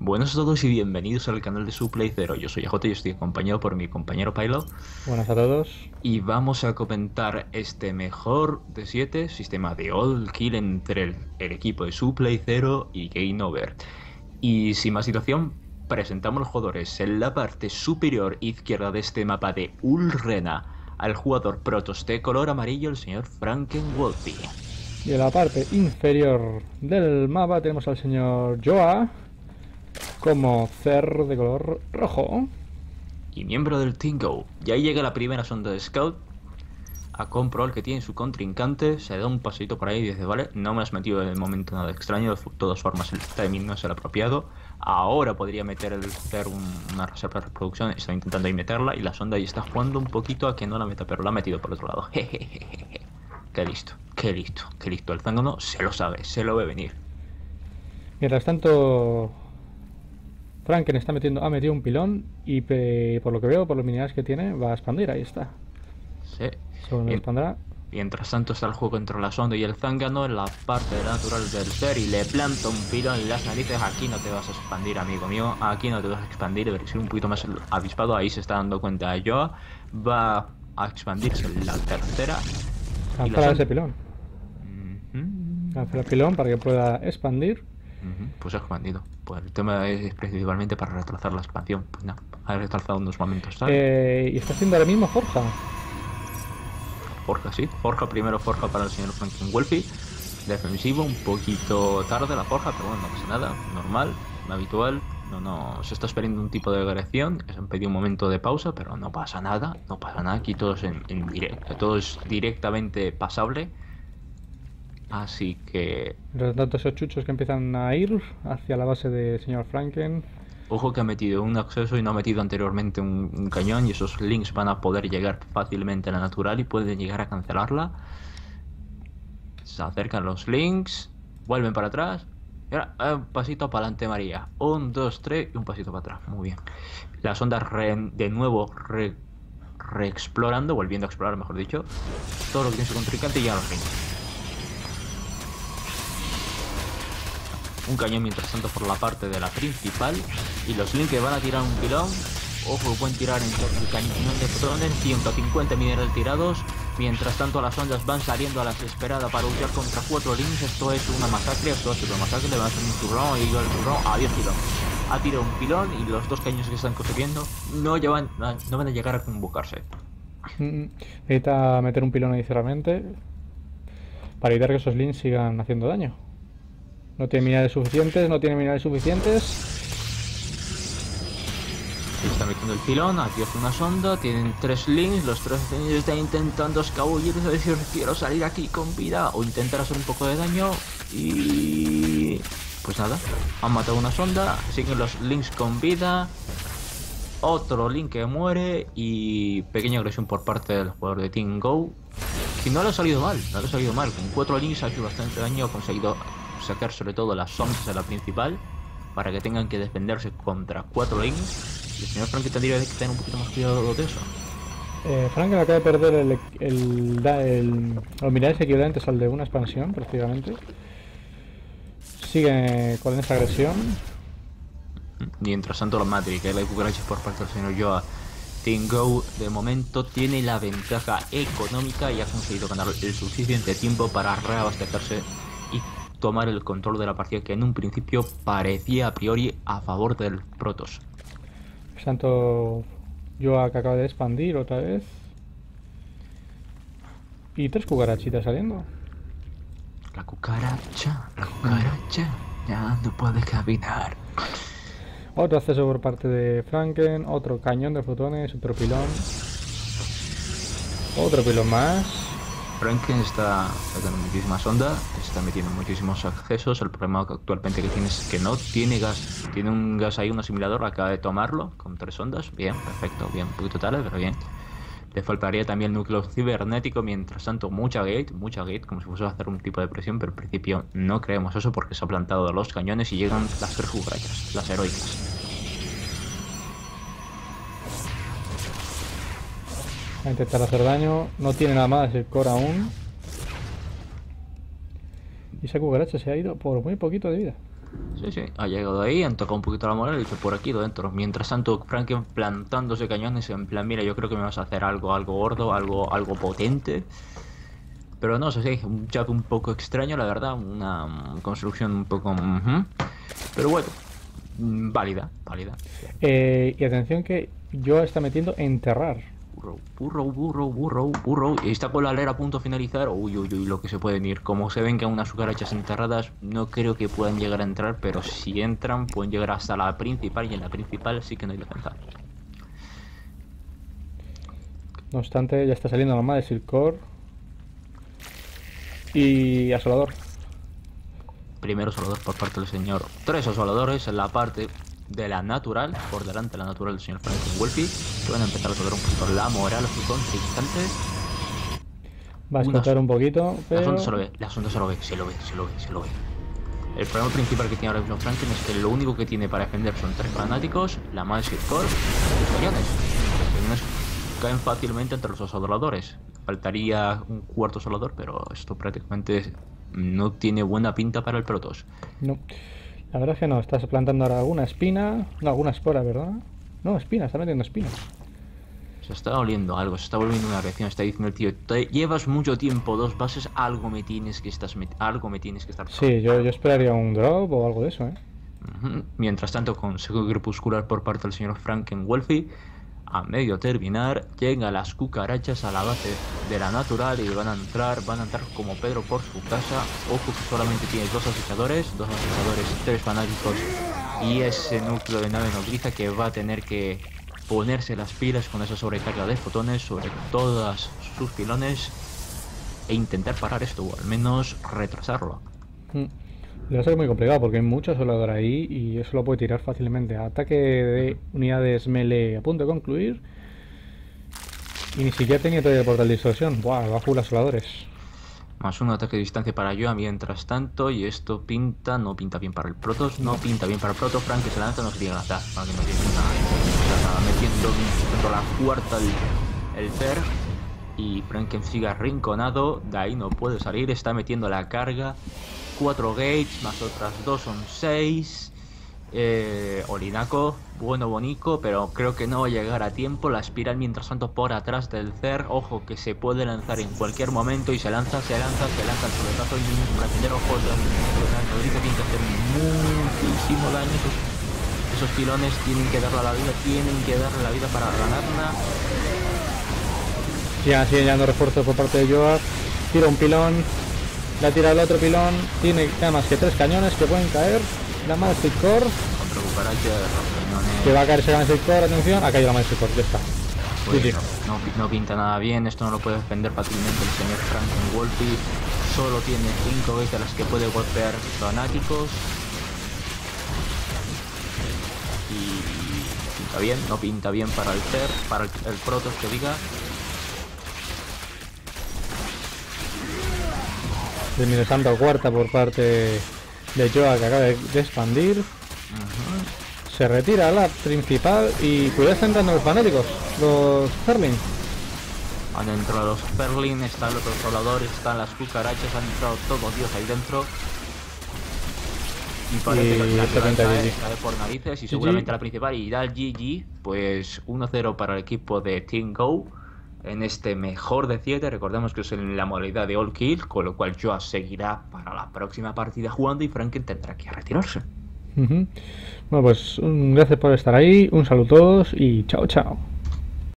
Buenos a todos y bienvenidos al canal de Suplay Zero. Yo soy AJ y estoy acompañado por mi compañero Pilot. Buenas a todos. Y vamos a comentar este mejor de 7 sistema de all kill entre el, el equipo de Suplay Zero y Game Over. Y sin más situación, presentamos los jugadores. En la parte superior izquierda de este mapa de Ulrena, al jugador Protoss de color amarillo, el señor Frankenwolfie. Y en la parte inferior del mapa tenemos al señor Joa como Cer de color rojo. Y miembro del Tingo. Ya llega la primera sonda de Scout a comprobar que tiene su contrincante. Se da un pasito por ahí y dice, vale, no me has metido en el momento nada extraño. De todas formas, el timing no es el apropiado. Ahora podría meter el Cer un, una reserva de reproducción. Está intentando ahí meterla y la sonda ahí está jugando un poquito a que no la meta, pero la ha metido por otro lado. Qué listo, qué listo, qué listo. El zángano se lo sabe, se lo ve venir. Mientras tanto, Franken está metiendo, ha metido un pilón y pe- por lo que veo, por los minerales que tiene, va a expandir, ahí está. Sí. Según Bien. expandrá. Mientras tanto está el juego entre la sonda y el zángano en la parte natural del ser y le planta un pilón en las narices. Aquí no te vas a expandir, amigo mío. Aquí no te vas a expandir. Debería ser un poquito más avispado. Ahí se está dando cuenta Joa. Va a expandirse la tercera. Y la Lanzar sonda- ese pilón. Lanzar el pilón para que pueda expandir. Pues ha expandido. Pues el tema es principalmente para retrasar la expansión. Pues no, ha retrasado unos momentos. ¿sabes? Eh, y está haciendo ahora mismo Forja. Forja, sí. Forja primero, Forja para el señor Franklin Wolfie. Defensivo, un poquito tarde la Forja, pero bueno, no pasa nada. Normal, habitual. No, no, se está esperando un tipo de agresión. Se han pedido un momento de pausa, pero no pasa nada. No pasa nada. Aquí todo es, en, en directo, todo es directamente pasable. Así que, tanto, esos chuchos que empiezan a ir hacia la base del señor Franken. ojo que ha metido un acceso y no ha metido anteriormente un, un cañón. Y esos links van a poder llegar fácilmente a la natural y pueden llegar a cancelarla. Se acercan los links, vuelven para atrás. Y ahora, eh, un pasito para adelante, María. Un, dos, tres y un pasito para atrás. Muy bien. La sonda re- de nuevo re- reexplorando, volviendo a explorar, mejor dicho, todo lo que tiene su contrincante y llega a los links. Un cañón mientras tanto por la parte de la principal. Y los links que van a tirar un pilón. Ojo, pueden tirar en al cañón de fotones. 150 minerales tirados. Mientras tanto las ondas van saliendo a la desesperada para luchar contra cuatro links. Esto es una masacre, esto es una masacre. Le van a hacer un turrón y yo el turrón. Adiós pilón. Ha tirado un pilón y los dos cañones que están construyendo no, llevan, no van a llegar a convocarse. Necesita meter un pilón adicionalmente para evitar que esos links sigan haciendo daño. No tiene minerales suficientes, no tiene minerales suficientes. Está metiendo el pilón, aquí hace una sonda, tienen tres links, los tres links están intentando escabullirse, decir quiero salir aquí con vida o intentar hacer un poco de daño y... Pues nada, han matado una sonda, siguen los links con vida, otro link que muere y pequeña agresión por parte del jugador de Team Go. Que no le ha salido mal, no le ha salido mal, con cuatro links ha hecho bastante daño, ha conseguido sacar sobre todo las sombras de la principal para que tengan que defenderse contra cuatro links. Y el señor Frank tendría que tener un poquito más cuidado de eso. Eh, Franken acaba de perder el, el, da- el- los equivalentes al de una expansión, prácticamente. Sigue con esa agresión. Mientras tanto, la Matrix, la cucaracha por parte del señor Joa. Team Go de momento tiene la ventaja económica y ha conseguido ganar el suficiente tiempo para reabastecerse tomar el control de la partida que en un principio parecía a priori a favor del Protoss. Por tanto, yo que acaba de expandir otra vez. Y tres cucarachitas saliendo. La cucaracha, la cucaracha ya no puede caminar. Otro acceso por parte de Franken, otro cañón de fotones, otro pilón. Otro pilón más. Franken está sacando muchísimas ondas, está metiendo muchísimos accesos. El problema actualmente que tiene es que no tiene gas. Tiene un gas ahí, un asimilador, acaba de tomarlo con tres ondas. Bien, perfecto, bien, un poquito tarde, pero bien. Le faltaría también el núcleo cibernético, mientras tanto mucha gate, mucha gate, como si fuese a hacer un tipo de presión, pero en principio no creemos eso porque se ha plantado los cañones y llegan las tres las heroicas. A intentar hacer daño. No tiene nada más el core aún. Y esa cucaracha se ha ido por muy poquito de vida. Sí, sí, ha llegado ahí, han tocado un poquito la moral y dice por aquí dentro. Mientras tanto, Franken plantándose cañones en plan, mira, yo creo que me vas a hacer algo, algo gordo, algo, algo potente. Pero no sé, sí, un jab un poco extraño, la verdad, una construcción un poco... Pero bueno, válida, válida. Eh, y atención que yo está metiendo enterrar burro, burro, burro, burro, Y está con la alera a punto de finalizar. Uy, uy, uy, lo que se pueden ir. Como se ven que hay unas cucarachas enterradas, no creo que puedan llegar a entrar, pero si entran, pueden llegar hasta la principal y en la principal sí que no hay defensa. No obstante, ya está saliendo madre de Silcor. Y asolador. Primero asolador por parte del señor. Tres asoladores en la parte de la natural, por delante de la natural del señor Franklin Wolfie, que van a empezar a tocar un poquito la moral a su contrincante. Va a explotar un poquito, pero... La sonda se lo ve, la sonda se lo ve, se lo ve, se lo ve, se lo ve. El problema principal que tiene ahora mismo Franklin es que lo único que tiene para defender son tres fanáticos, la Magic Core y los cañones. caen fácilmente entre los asoladores. Faltaría un cuarto asolador, pero esto prácticamente no tiene buena pinta para el Protoss. No. La verdad es que no, estás plantando ahora alguna espina, no, alguna espora, ¿verdad? No, espina, está metiendo espina. Se está oliendo algo, se está volviendo una reacción, está diciendo el tío, te llevas mucho tiempo, dos bases, algo me tienes que estás algo me tienes que estar Sí, yo, yo esperaría un drop o algo de eso, ¿eh? Mientras tanto, consejo crepuscular por parte del señor Franken Wolfie a medio terminar, llegan las cucarachas a la base de la natural y van a entrar, van a entrar como Pedro por su casa. Ojo que solamente tiene dos acechadores, dos acechadores, tres fanáticos y ese núcleo de nave nodriza que va a tener que ponerse las pilas con esa sobrecarga de fotones sobre todas sus pilones e intentar parar esto o al menos retrasarlo. Mm. Le va a ser muy complicado porque hay mucho asolador ahí y eso lo puede tirar fácilmente. Ataque de unidades melee a punto de concluir. Y ni siquiera tenía todavía el portal de distorsión. Buah, va full asoladores. Más un ataque de distancia para yo mientras tanto. Y esto pinta, no pinta bien para el Protoss, no pinta bien para el Protoss. Frank que se lanza, no se tiene que lanzar. No, tiene nada. Metiendo, metiendo la cuarta el, el Fer. Y Franken sigue arrinconado. De ahí no puede salir. Está metiendo la carga. 4 gates, más otras 2 son 6. Eh, Orinaco, bueno, bonico, pero creo que no va a llegar a tiempo. La espiral mientras tanto por atrás del CER. Ojo que se puede lanzar en cualquier momento y se lanza, se lanza, se lanza el soletazo y para tener ojos tiene que hacer muchísimo daño. Esos, esos pilones tienen que darle la vida, tienen que darle la vida para ganarla. Ya sigue llegando refuerzo por parte de Joab. Tira un pilón, la tira el otro pilón. Tiene nada más que tres cañones que pueden caer. La Master Core. Que va a caer ese Master Core, atención. Ha caído la Master Core, ya está. Pues no, pinta nada bien, esto no lo puede defender fácilmente el señor Franklin Wolfie. Solo tiene 5 veces las que puede golpear fanáticos. Y pinta bien, no pinta bien para el ser, para el, el Protoss que diga. Disminuyendo cuarta por parte de Joa que acaba de expandir. Se retira la principal y cuidado están entrando los fanáticos, los Perlin. Han entrado los Perlin, están los controladores, están las cucarachas, han entrado todos Dios ahí dentro. Y parece que la cae, cae por narices y seguramente la principal y da el GG, pues 1-0 para el equipo de Team Go en este mejor de 7. Recordemos que es en la modalidad de All Kill, con lo cual Joa seguirá para la próxima partida jugando y Franken tendrá que retirarse. Bueno, pues gracias por estar ahí, un saludo a todos y chao, chao.